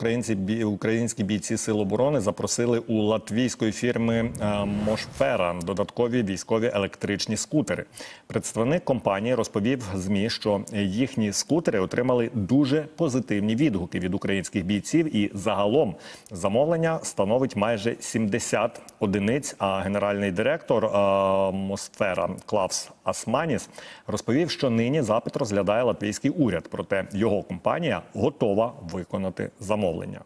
Українці українські бійці сил оборони запросили у латвійської фірми е, Мошфера додаткові військові електричні скутери. Представник компанії розповів змі, що їхні скутери отримали дуже позитивні відгуки від українських бійців, і загалом замовлення становить майже 70 одиниць. А генеральний директор е, Мосфера Клавс Асманіс розповів, що нині запит розглядає латвійський уряд, проте його компанія готова виконати замовлення відновлення.